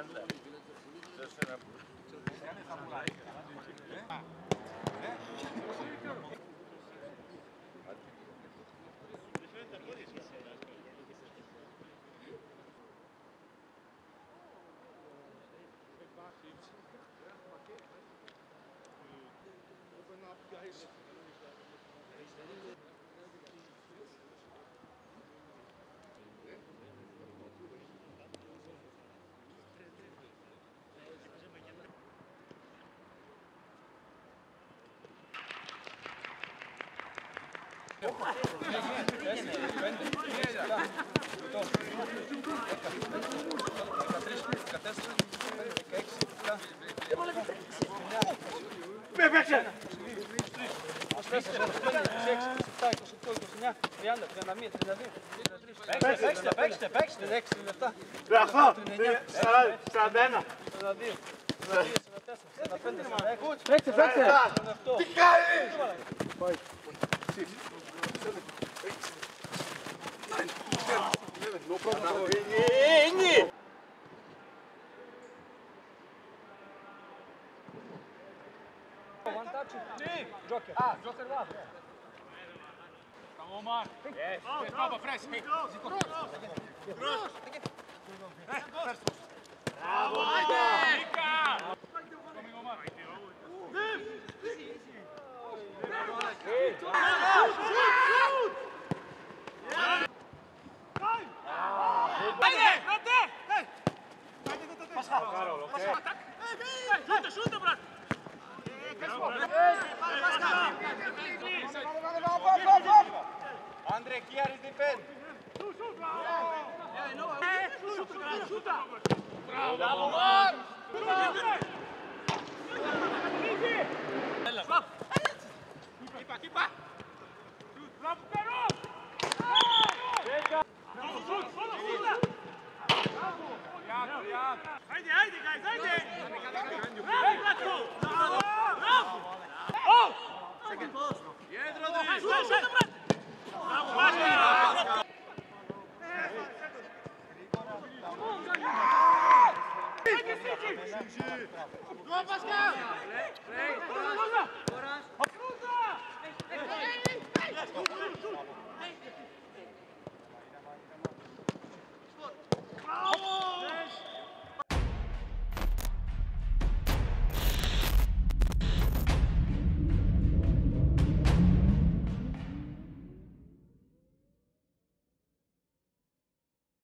Anda. Să se înapoi. Guys. Παίξτε, παίξτε, 6 λεπτά. Γραφώ, 41. 42. Παίξτε, παίξτε. Τι κάνεις! Vini! Joker. Ah, Joker lá. Come on, Mark. Yes. Stop, press. Hey, Carol, ok? Chuta, chuta, Brato! Andrei Chiar is defend. Chuta, chuta! Bravo, Mar! Bravo, Mar! Go, Pascal!